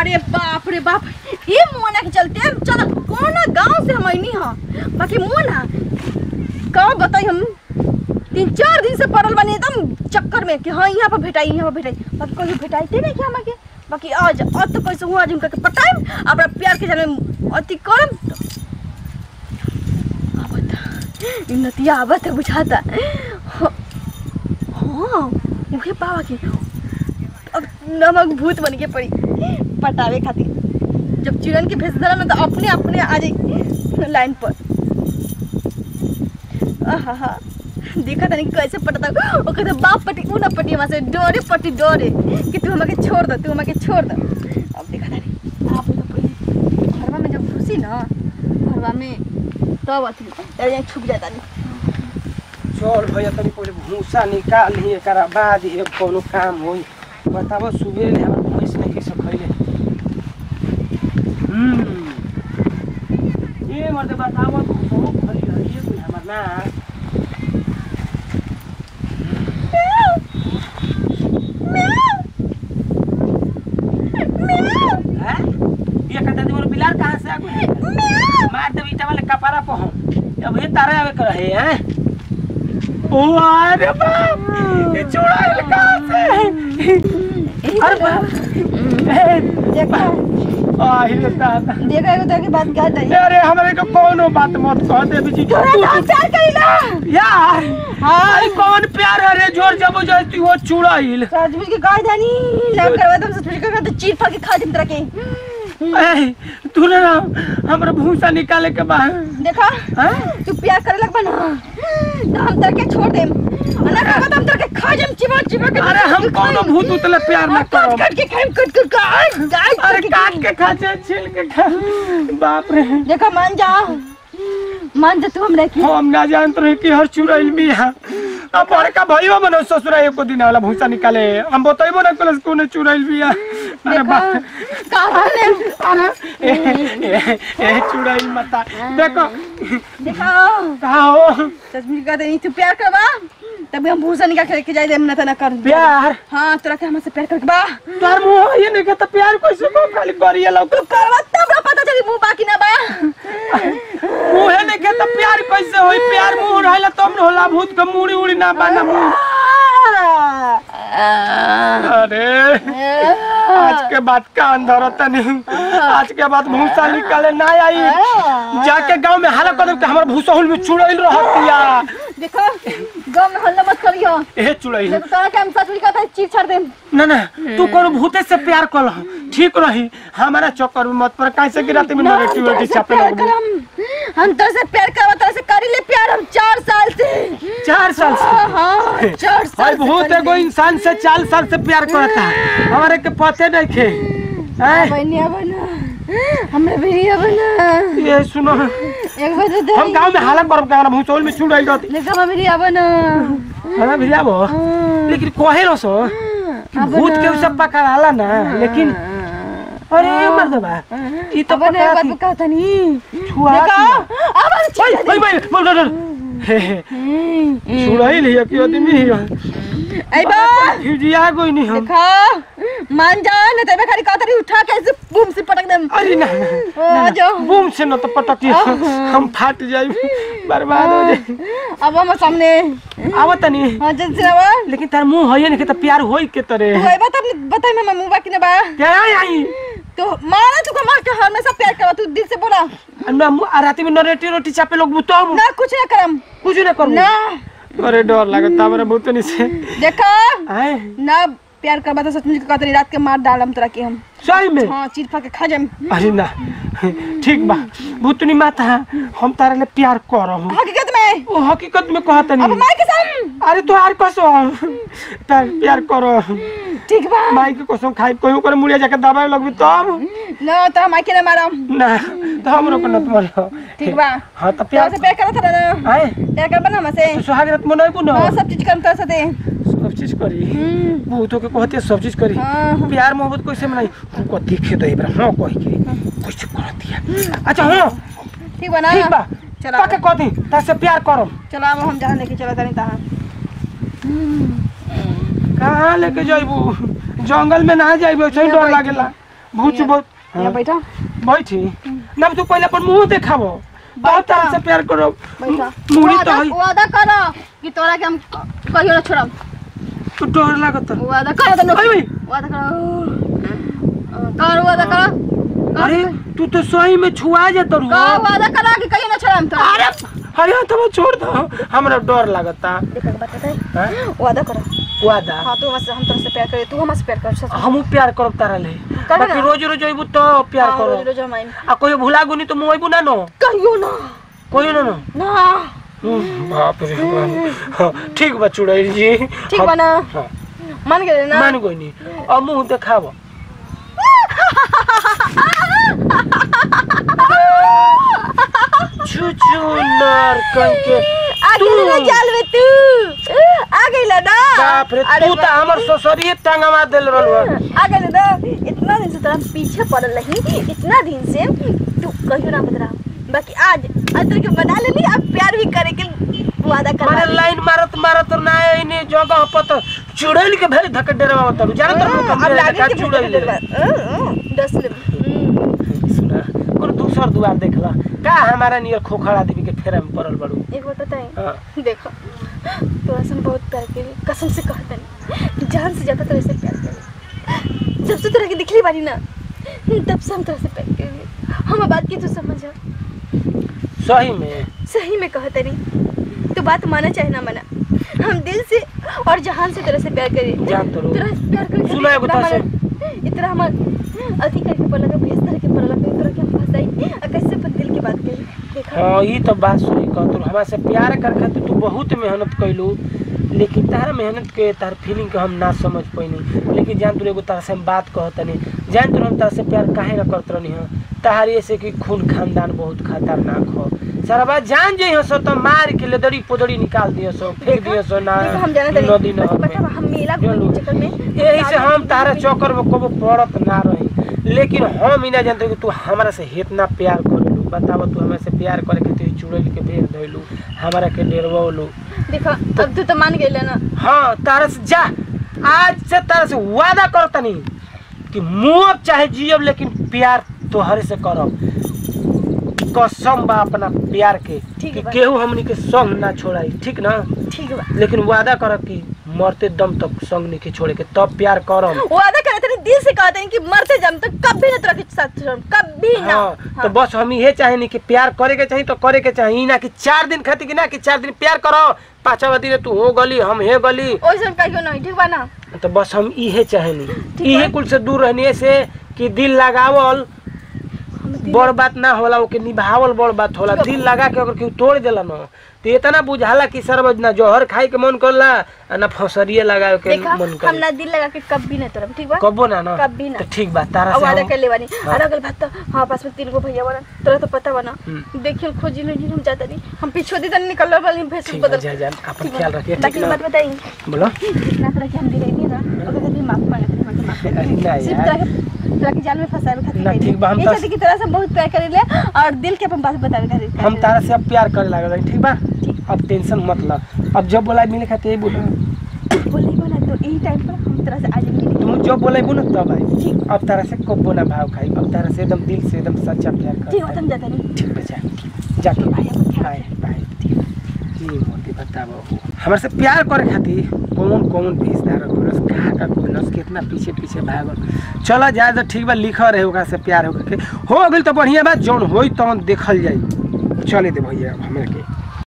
अरे बाप रे बाप ये मोना के चलते हम चल कौन गाँव से हम आईनी हाँ? बाकी मोना कहाँ बताई हम? तीन चार दिन से पड़ल बनी एकदम चक्कर में कि हाँ यहाँ पर भेटाई यहाँ पर भेटाई। बाकी कोई भेटाइते नहीं क्या हमारे बाकी आज आज तो कैसे हुआ आज के पटाइम अपना प्यार के जाने अति करम। नतिया आवत है बुझाता। हाँ हाँ, उहे पावा के अब नमक भूत बन के पड़ी। पटावे खातिर। जब चिड़न के भेज दला ना तो अपने अपने आ जाई लाइन पर। देखा था नहीं कैसे पटता। कहते, बाप पटी ऊ ना पटी वहाँ से, डोरे पटी, डोरे। कि तू हमें छोड़ दो, तू हमें छोड़ दो। अब देखा था नहीं आप लोग घरवा में जब घुसी ना, घरवा में, तब अथी छुप जाता नहीं चल भैया, तनी पहिले भूसा निकाल ही एकरा बाद ये कोनो काम होई। बताबो सुबह ले हमर भैंस नहीं कैसे खइले ये मर्द बताबो बहुत खरी है, ये कोई हमर ना। हैं? ये कहता दी बिलार कहाँ से मार दे ईटा वाले कपारा पे हम। अब ये तारे आवे कर रहे हैं? ओ, अरे ये कहाँ से अरे बाप! देखा। रे दादा देखा की बात क्या था अरे हमरे को कोनो बात मत कह दे बिज़ी तोरा प्यार करीला यार हाय कौन प्यार है रे ज़ोर ज़बरदस्ती वो चुड़ैल सचमुच के गाय धानी लग करवा तुम सचमुच कर तो चीर फाड़ के खा दिन तरह के तू ना हमरा भूसा निकाले के बाद। देखा हैं? तू प्यार करे लग बना तो हम तरह के छोड़ देम। ना का हम तरह के खा जम चिबा चिबा के अरे हम कोनो भूत उतले प्यार ना काट करो काट के खाएम कट कट गाय गाय अरे काट के खा जा छील के खा। बाप रे। देखा मान जा। मान जा तू हमरा की। हम ना जानत रहे कि हर चुड़ैल भी है अब बड़का भइयो मनो ससुरा एको दिन वाला भूसा निकाले। हम बताइबो ना कलस कोने चुड़ैल भी है का चुड़ैल माता देखो। देखा कहा सचमुच का नहीं तू प्यार करवा। तभी हम भूसा निकाल लेके जाए देम ना तना कर प्यार? हाँ तोरा के हमसे प्यार करके बा तोर मुँह ये नहीं कहता प्यार कैसे को खाली करिए लोग? करवा तब ना पता चली मुँह बाकी ना बा। मुँह नहीं कहता प्यार कैसे होई। प्यार मुँह रहला तब न होला भूत के मुड़ी उड़ी ना बाना मुँह। अरे। आज के बाद का अंदर नहीं। आज के बाद भूसा निकाले ना आई। जाके गाँव में हाला कर के हमार भूसा हुल में चुड़ैल रहतिया। देखो गम में हल्ला मत करियो। ए चुड़ैल। जब तोरा के हम सच में कहता चीर छाड़ देम। ना ना तू कोनो भूते से प्यार कर ठीक रही। हमारा चक्कर में मत पर कैसे कि रात में ना, हम नरेटिव तोरा चापे प्यार लगबू? हम तोरा से प्यार करवा तोरा से करी ले प्यार हम चार साल से। चार साल से? हाँ, भाई भूत एगो इंसान से चार साल से प्यार करता है। हमारे के पते नहीं बना ये सुनो। एक बार तो हम गाँव में हाला करब का भूसोल में रहती। भी जाबो लेकिन कहे सो। भूत के सब पकड़ाला ना लेकिन अरे मर्दबा ई तो कहता नहीं छुआ। अब बोल बोल। बोल हे हे चुड़ैल हिया कि आदमी हिया आई बा हिजिया कोई नहीं हम। देखा मान जा न तेरे खाली कातरी उठा के ऐसे बूम से पटक देम। अरे ना ना, जाओ। बूम से न तो पटकी हम फाट जाई बर्बाद हो जाई अब हम सामने। आवत नहीं हाँ जल्दी से आवा। लेकिन तार मुँह है नहीं तो प्यार होई के तरे। तू आई बा तब बता मैं मुँह बाकी ना बा। क्या आई। तो मारा तू को मार के हमेशा प्यार करवा तू दिल से बोला। ना आ राती में नरेटी रोटी चापे लोग बुतम ना कुछ ना करम। कुछ ना करू। ना। अरे डर लगता हमरा बुतनी से। देखा? ना प्यार करवा तो सचमुच कहते रात के मार डालम तोरा के हम। सही में? हाँ चीर फाड़ के खा जाम अरे ना। ठीक बा। भूतनी माता हम तारे ले प्यार करब हकीकत में? ओ हकीकत में कहत नहीं। अब नहीं मार के सम। अरे तो यार कसम प्यार प्यार करो। ठीक बा? माई के कसम खाई कोई ओकर मुड़िया जाके दबाए लगबी तब। ना तो हम के ना मारम ना तो हमरो को न तुम्हारे ठीक बा। हाँ तो तो प्यार से प्यार करत रह ना आए। प्यार कर बना हमसे। तो सुहाग रात मनैबू न। हाँ सब चीज़ करम तो सदे। सब चीज़ करी। भूतो के कहते सब चीज़ करी। हाँ, हाँ। प्यार मोहब्बत कैसे मनाई? हमको देखे दे बरा हाँ कह के। कैसे कर दिया अच्छा हाँ। ठीक बा ना ठीक बा। चला। पक्का कहती तासे प्यार करम चला हम जहाँ लेके चला तनी तहाँ। कहाँ लेके जाइबू जंगल में ना जाइबू ऐसे डर लागेला। से बहुत यहाँ हाँ, बैठा। बैठी। ना तू पहले अपन मुँह देखाबो। बहुत तरह से प्यार करो। मुड़ी तो वादा है वादा करो कि तोरा के हम कहियो ना छोड़ब। तू डर लागत वादा करो भाई भाई। वादा करो। कर वादा करो। अरे तू तो सही में छुआ जात रू कर वादा करो कि कहियो ना छोड़ब तो अरे अरे तो छोड़ दो। हमरा डर लागता देखो बता दे वादा करो। वादा। हाँ तू हमसे हम तरह से प्यार करे तू हमसे प्यार कर हमू प्यार करब तारा ले। बाकी। रोज रोज अइबू तो प्यार हाँ, करो। रोज रोज हम आइन आ कोई भुला गुनी तो मुँह अइबू ना नो? कहियो ना। कोई ना नो? बाप रे हाँ, ठीक बा चुड़ैल जी। ठीक बा ना। हाँ, मान गए ना। मान गई नी अब मुँह देखाब। छुछु नर कंके आ गई ना जाल में तू। आ गई ना बाप रे तू तो हमर ससुरिए टांगवा देल रहल आ गई ना इतना दिन से तोरा पीछे पड़ल रही इतना दिन से तू कहियो ना बदला बाकी आज आज तेरे के बना लेली अब प्यार भी करे के वादा कर मारे लाइन मारत मारत ना इने जगह पर तो चुड़ैल के भेल धक डेरवा तरू जान तो अब लागे के चुड़ैल दस ले सुना और दूसर दुआर देखला। का हमारा नियर खोखड़ आदमी के फेरा में पड़ल बड़ू? एक बात बताएँ? हाँ, देखो। तोरा से हम बहुत प्यार करी कसम से कहते नहीं। जान से ज़्यादा तेरे से प्यार करी जब से तोरा के दिखली बारी ना तब से हम तेरे से प्यार करी हम बात की तू समझ सही में। सही में कहते नहीं। तो बात माना चाहे ना माना हम दिल से और जहान से तरह से प्यार करी जान तो रो। तेरा से प्यार करी सुना एगो तो से। इतना हमार अति करके पड़ा लगा भेज तरह के कैसे की बात हाँ तो बात सही कह तू हमरा से प्यार कर खातिर तू बहुत मेहनत कैलू लेकिन तार मेहनत के तार फीलिंग के हम ना समझ पैनी लेकिन जान तू एगो तार से हम बात कहतनी जान तू हम तार से प्यार काहे ना करत रहनी हाँ? तार ऐसे कि खून खानदान बहुत खतरनाक हो। सारा बात जान जे हो सो तो मार के लेदड़ी पोदड़ी निकाल दियो सो फेंक दियो सो ना। हम जाना नदी में। हम मेला घूमने के चक्कर में यही से हम तारा चौकर में कबो पड़त ना रही। लेकिन हम ई ना जानते कि तू हमरा से इतना प्यार करेलू बताव तू हमरा से प्यार करे के तू चुड़ैल के भेज धइलू हमरा के डेरवलू देखो अब तू तो मान गई ना। हाँ तारा से जा। आज से तारा से वादा करतनी कि मुँह चाहे जियब लेकिन प्यार तोहरे से करब। कसम बा अपना प्यार के कि केहू हमनी के संग ना छोड़ाई ठीक ना? ठीक बा। लेकिन वादा करब कि मरते दम तक संग नहीं के छोड़े के तब प्यार करब वादा करे तेरे दिल से कहते हैं कि मरते जम तक कभी ना तेरा के साथ छोड़म कभी ना। हाँ तो बस हम ये चाहे नहीं कि प्यार करे के चाहिए तो करे के चाहिए ना कि चार दिन खातिर कि ना कि चार दिन प्यार करो। पाँचवा दिन तू हो गली हम हे गली। ओइसन कहियो नहीं ठीक बा ना। तो बस हम इहे चाहे नहीं इहे कुल से दूर रहने से कि दिल लगावल बड़ बात ना होला ओके निभावल बड़ बात होला। दिल लगा के अगर केहू तोड़ देला न। तो इतना बुझाला कि सरबज ना जहर खाए के मन करला ना फसरिए लगावे के मन हम कर ना दिल लगा के कभी ना तोड़म ठीक बा? कबो ना ना। कभी ना। तो ठीक बा तारा से वादा कर ले बानी। हाँ। और अगल बात तो हाँ पास में तीन गो भैया बना तोरा तो पता बना। हम्म। देखिए खोजी ले हम जाता नहीं। हम पीछे दी तन निकल वाली भेस बदल। जा जा अपन ख्याल रखिए ठीक बाकी ना? बात बताई बोलो। जितना तरह के हम दिले नहीं ना ओके तो माफ़ मांगे हमके माफ़ कर अरे ना सिर्फ़ यार। तरह के के जाल में फंसावे खातिर ना, ठीक बा, हम ये तो- चाहते तरह से बहुत प्यार करेले और दिल के अपन बात बतावे खातिर हम तारा से अब प्यार करे लागल ठीक बा? अब टेंशन मत ल। अब जब बोला मिले खातिर यही बोला। बोले बोला तो यही टाइम पर हम तरह से आ जाएँगे। तुम जब बोले ना तब आई ठीक। अब तारा से ना भाव खाई? अब तारा से एकदम दिल से एकदम सच्चा प्यार कर ठीक हो। तुम जाता नहीं ठीक बचा जाके बाय बाय। हमारे प्यार करे खातिर कौन कौन भेष धारक करस का का कोनस कितना पीछे पीछे भागल चल जाए तो ठीक बा, लिख रहे होगा से प्यार होकर के हो गई तो बढ़िया बात जौन हो तौन देखल जाई। चले दे भैया हमें के।